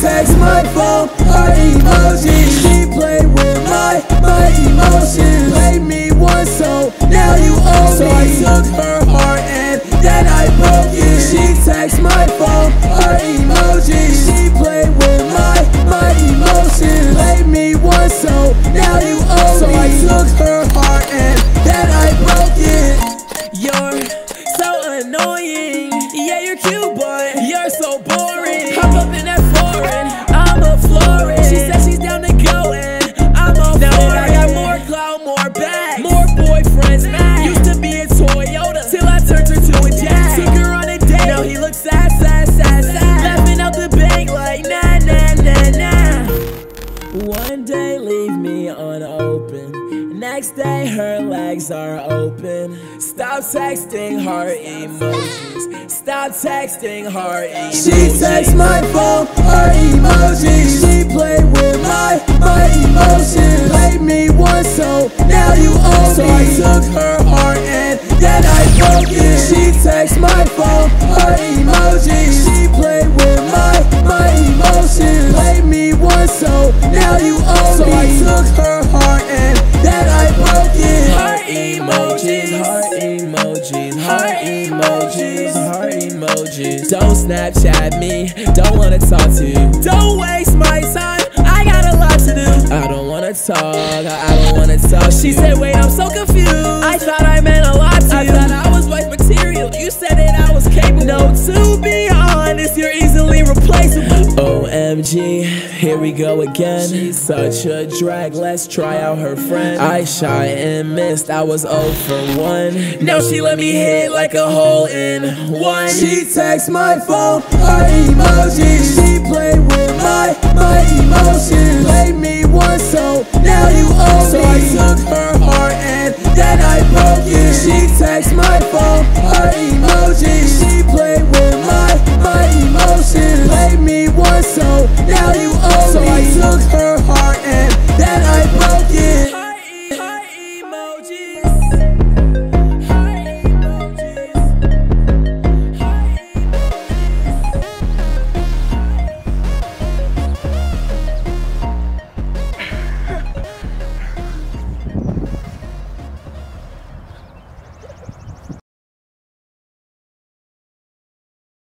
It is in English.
text my phone, her emojis. She played with my, my emotions. Played me once, so now you owe so me. So I took her heart and then I broke it. She text my phone, Next day her legs are open. Stop texting heart emojis. Stop texting heart emojis. She text my phone, her emojis. She played with my, my emotions. Played me once, so now you owe me. So. I took her heart and Then I broke it. She text my phone, her emojis. She played with my, my emotions. Played me once, so now you owe me. So. I took her emojis, heart emojis, heart emojis. Don't Snapchat me, don't wanna talk to you. Don't waste my time, I got a lot to do. I don't wanna talk, I don't wanna talk. She said, wait, I'm so confused. I thought I meant a lot to I you. I thought I was wife material. You said that I was capable. No, to be OMG, here we go again. She's such a drag, let's try out her friend. I shot and missed, I was 0 for 1. Now she let me hit like a hole in one. She text my phone, her emojis. She played with my, my emotions. Played me once, so now you owe So me. I took her heart and Then I broke it. She text my phone, her emojis. so